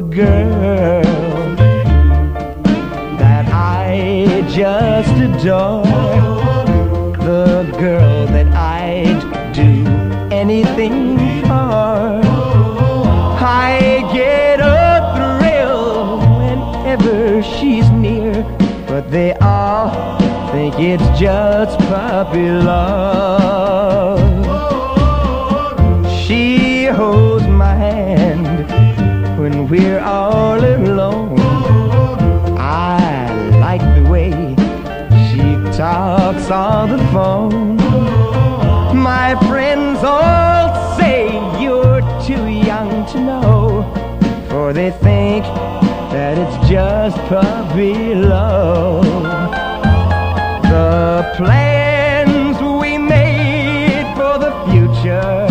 the girl that I just adore. The girl that I'd do anything for. I get a thrill whenever she's near, but they all think it's just puppy love. She holds we're all alone. I like the way she talks on the phone. My friends all say you're too young to know, for they think that it's just puppy love. The plans we made for the future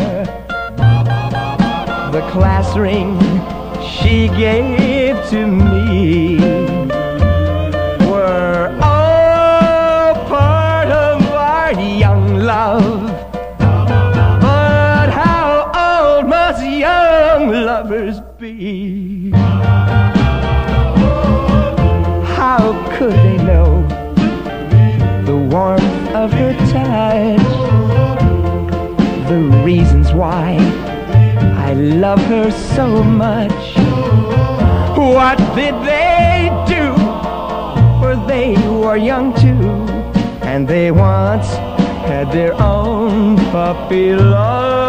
the class ring she gave to me were all part of our young love. But how old must young lovers be? How could they know the warmth of her touch? The reasons why I love her so much. What did they do? For they were young too, and they once had their own puppy love.